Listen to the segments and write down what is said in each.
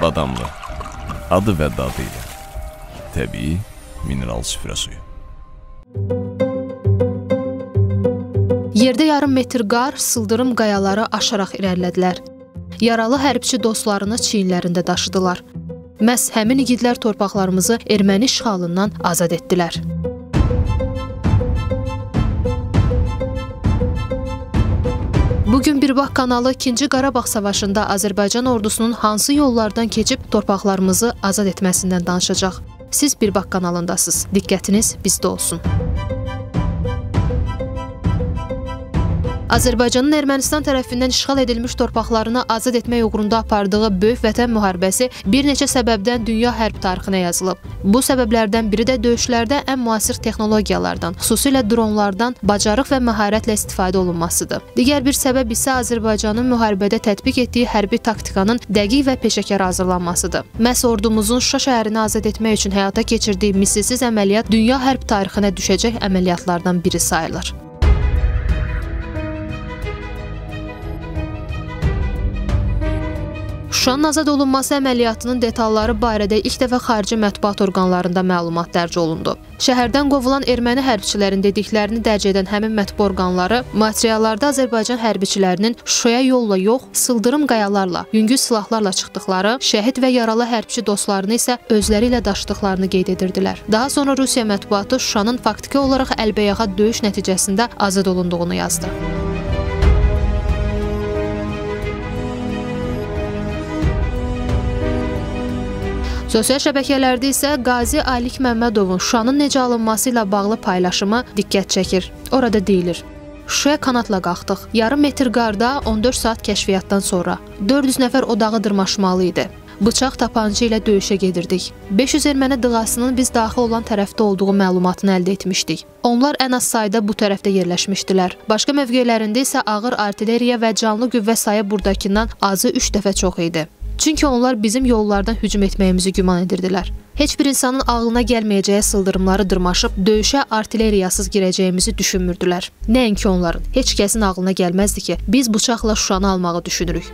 Badamlı. Adı və dadı ilə. Təbii mineral süfrə suyu. Yerdə yarım metr qar sıldırım qayaları aşaraq irəlilədilər. Yaralı hərbçi dostlarını çiyinlərində daşıdılar. Məhz həmin igidlər torpaqlarımızı erməni işğalından azad etdilər. Bu gün Bir bax kanalı 2-ci Qarabağ savaşında Azərbaycan ordusunun hansı yollardan keçib torpaqlarımızı azad etməsindən danışacaq. Siz Bir bax kanalındasınız. Diqqətiniz bizdə olsun. Azərbaycanın Ermənistan tərəfindən işğal edilmiş torpaqlarını azad etmək uğrunda apardığı böyük vətən müharibəsi bir neçə səbəbdən dünya hərb tarixinə yazılıb. Bu səbəblərdən biri də döyüşlərdə ən müasir texnologiyalardan, xüsusilə dronlardan bacarıq və məharətlə istifadə olunmasıdır. Digər bir səbəb isə Azərbaycanın müharibədə tətbiq etdiyi hərbi taktikanın dəqiq və peşəkar hazırlanmasıdır. Məhz ordumuzun Şuşa şəhərini azad etmək üçün həyata keçirdiyi misilsiz əməliyyat dünya hərb tarixinə düşəcək əməliyyatlardan biri sayılır. Şuşanın azad olunması əməliyyatının detalları barədə ilk dəfə xarici mətbuat orqanlarında məlumat dərc olundu. Şəhərdən qovulan erməni hərbçilərin dediklərini dərc edən həmin mətbu orqanları materiallarda Azərbaycan hərbiçilərinin Şuşaya yolla yox, sıldırım qayalarla, yüngül silahlarla çıxdıqları, şəhid və yaralı hərbçi dostlarını isə özləri ilə daşıdıqlarını qeyd edirdilər. Daha sonra Rusiya mətbuatı Şuşanın faktiki olaraq əlbəyaxa döyüş nəticəsində azad olunduğunu yazdı. Sosial şəbəkələrdə isə Qazi Alik Məmmədovun Şuşanın necə alınması ilə bağlı paylaşımı diqqət çəkir. Orada deyilir: Şuşaya kanatla qalxdıq. Yarım metr qarda 14 saat kəşfiyyatdan sonra 400 nəfər odağı dırmaşmalı idi. Bıçaq tapanca ilə döyüşə gedirdik. 500 erməni dığasının biz daxil olan tərəfdə olduğu məlumatını əldə etmişdik. Onlar ən az sayda bu tərəfdə yerləşmişdilər. Başqa mövqelərində isə ağır artilleriya və canlı qüvvə sayı burdakından azı 3 dəfə çox idi. Çünki onlar bizim yollardan hücum etməyimizi güman edirdilər. Heç bir insanın ağlına gəlməyəcəyi sıldırımları dırmaşıb döyüşə artilleriyasız girəcəyimizi düşünmürdülər. Nəinki onların, heç kəsin ağlına gəlməzdi ki, biz bıçaqla Şuşanı almağı düşünürük.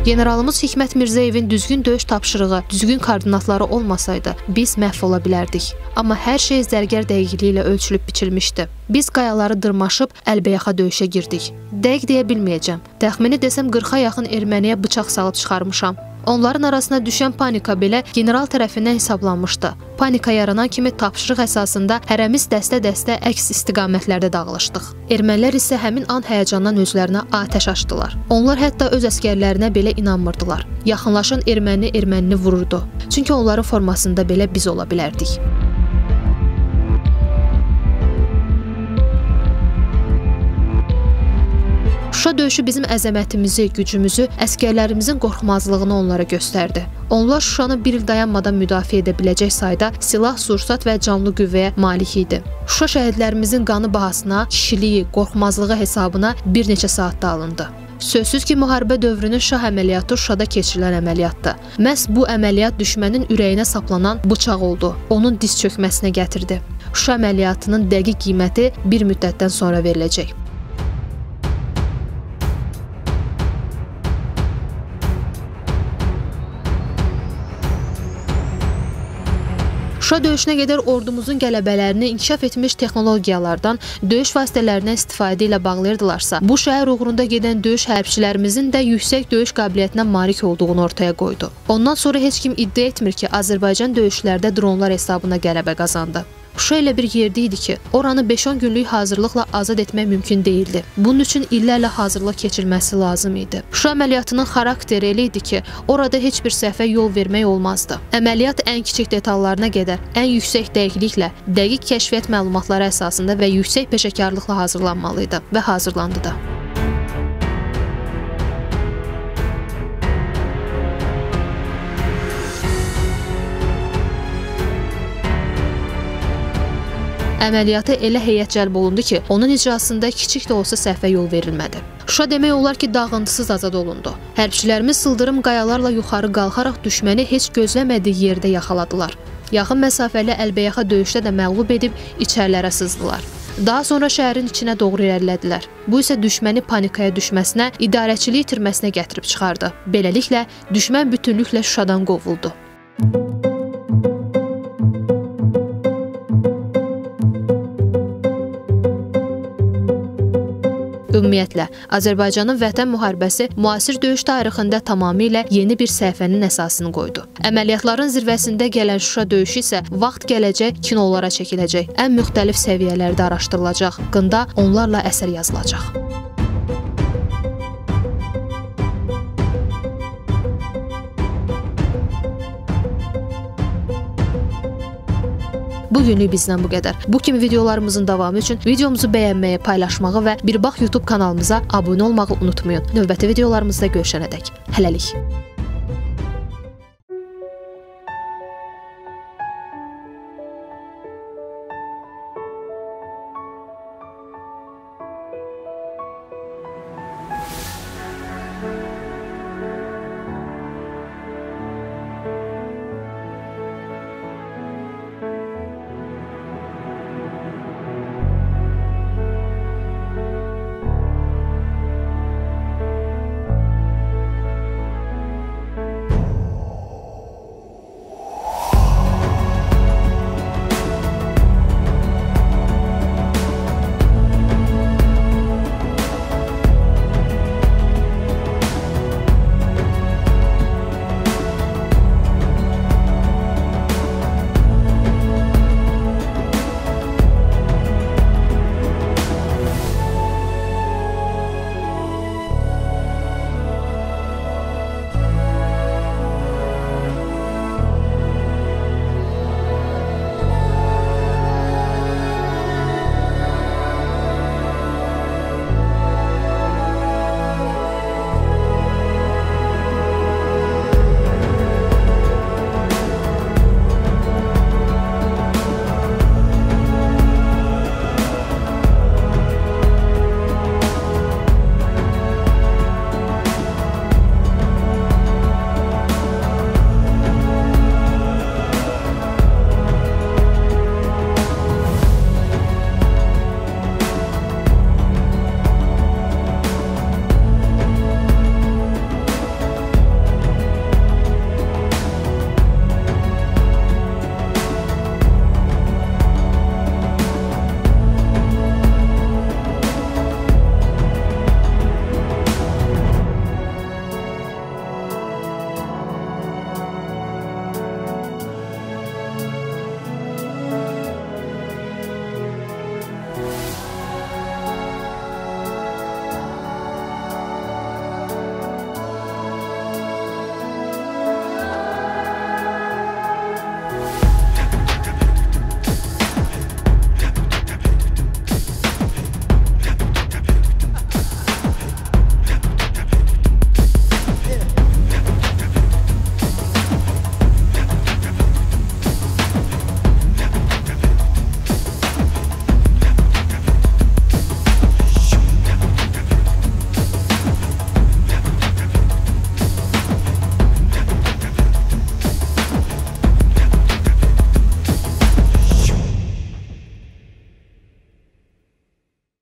Generalımız Hikmət Mirzəyevin düzgün döyüş tapşırığı, düzgün koordinatları olmasaydı, biz məhv ola bilərdik. Amma hər şey zərgər dəqiqliyi ilə ölçülüb biçilmişdi. Biz qayaları dırmaşıb əlbəyaxa döyüşə girdik. Dəqiq deyə bilməyəcəm. Təxmini desəm 40-a yaxın erməniyə bıçaq salıb çıxarmışam. Onların arasına düşən panika belə general tərəfindən hesablanmışdı. Panika yaranan kimi tapşırıq əsasında hərəmiz dəstə-dəstə əks istiqamətlərdə dağılışdıq. Ermənilər isə həmin an həyəcandan özlərinə atəş açdılar. Onlar hətta öz əskərlərinə belə inanmırdılar. Yaxınlaşan erməni ermənini vururdu. Çünki onların formasında belə biz ola bilərdik. Şuşa döyüşü bizim əzəmətimizi, gücümüzü, əskərlərimizin qorxmazlığını onlara göstərdi. Onlar Şuşanı bir il dayanmadan müdafiə edə biləcək sayda silah, sursat və canlı qüvvəyə malik idi. Şuşa şəhidlərimizin qanı bahasına, kişiliyi, qorxmazlığı hesabına bir neçə saatda alındı. Sözsüz ki, müharibə dövrünün şah əməliyyatı Şuşada keçirilən əməliyyatdır. Məhz bu əməliyyat düşmənin ürəyinə saplanan bıçaq oldu. Onun diz çökməsinə gətirdi. Şuşa əməliyyatının dəqiq qiyməti bir müddətdən sonra veriləcək. Şuşa döyüşünə qədər ordumuzun qələbələrini inkişaf etmiş texnologiyalardan, döyüş vasitələrindən istifadə ilə bağlayırdılarsa, bu şəhər uğrunda gedən döyüş hərbçilərimizin də yüksək döyüş qabiliyyətinə malik olduğunu ortaya qoydu. Ondan sonra heç kim iddia etmir ki, Azərbaycan döyüşlərdə dronlar hesabına qələbə qazandı. Şuşa elə bir yerdə idi ki, oranı 5-10 günlük hazırlıqla azad etmək mümkün değildi. Bunun üçün illərlə hazırlıq keçirməsi lazım idi. Şuşa əməliyyatının xarakteri elə idi ki, orada heç bir səhvə yol vermək olmazdı. Əməliyyat ən kiçik detallarına qədər, ən yüksək dəqiqliklə, dəqiq kəşfiyyat məlumatları əsasında və yüksək peşəkarlıqla hazırlanmalı idi və hazırlandı da. Əməliyyata elə heyət cəlb olundu ki, onun icrasında kiçik də olsa səhvə yol verilmədi. Şuşa demək olar ki, dağıntısız azad olundu. Hərbçilərimiz sıldırım qayalarla yuxarı qalxaraq düşməni heç gözləmədiyi yerdə yaxaladılar. Yaxın məsafəli əlbəyaxa döyüşdə də məğlub edib içərilərə sızdılar. Daha sonra şəhərin içinə doğru irəlilədilər. Bu isə düşməni panikaya düşməsinə, idarəçiliyi itirməsinə gətirib çıxardı. Beləliklə, düşmən bütünlüklə Şuşadan qovuldu. Ümumiyyətlə, Azərbaycanın Vətən müharibəsi müasir döyüş tarixində tamamilə yeni bir səhifənin əsasını qoydu. Əməliyyatların zirvəsində gələn Şuşa döyüşü isə vaxt gələcək kinolara çəkiləcək, ən müxtəlif səviyyələrdə araşdırılacaq, qında onlarla əsər yazılacaq. Bu günlük bizdən bu qədər. Bu kimi videolarımızın davamı üçün videomuzu bəyənməyi, paylaşmağı və Bir bax YouTube kanalımıza abunə olmağı unutmayın. Növbəti videolarımızda görüşənədək. Hələlik.